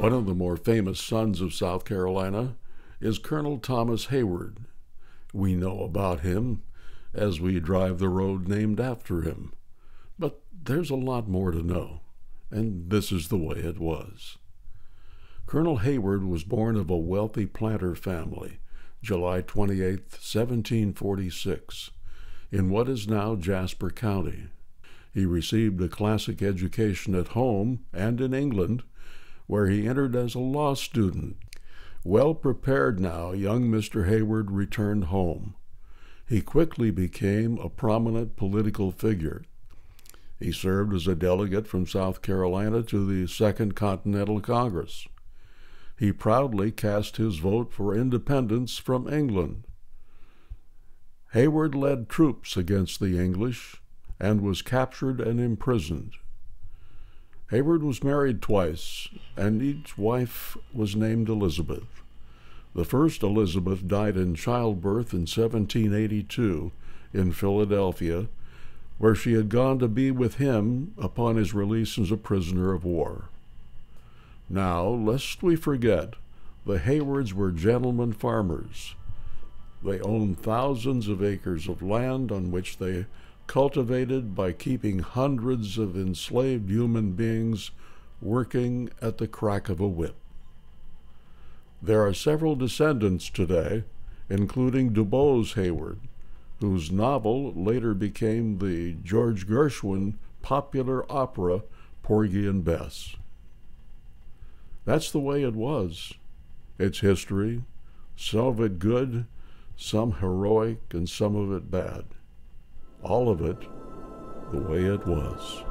One of the more famous sons of South Carolina is Colonel Thomas Heyward. We know about him as we drive the road named after him. But there's a lot more to know, and this is the way it was. Colonel Heyward was born of a wealthy planter family, July 28, 1746, in what is now Jasper County. He received a classic education at home and in England, where he entered as a law student. Well prepared now, young Mr. Heyward returned home. He quickly became a prominent political figure. He served as a delegate from South Carolina to the Second Continental Congress. He proudly cast his vote for independence from England. Heyward led troops against the English and was captured and imprisoned. Heyward was married twice, and each wife was named Elizabeth. The first Elizabeth died in childbirth in 1782 in Philadelphia, where she had gone to be with him upon his release as a prisoner of war. Now, lest we forget, the Heywards were gentlemen farmers. They owned thousands of acres of land on which they cultivated by keeping hundreds of enslaved human beings working at the crack of a whip. There are several descendants today, including DuBose Heyward, whose novel later became the George Gershwin popular opera Porgy and Bess. That's the way it was. It's history, some of it good, some heroic, and some of it bad all of it the way it was.